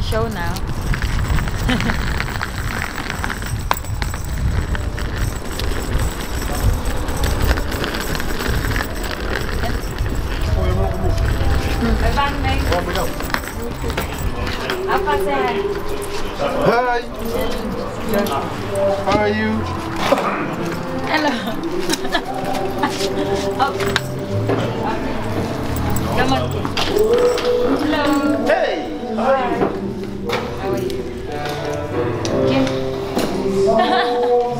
show now. Hi. How are you? Hello. oh.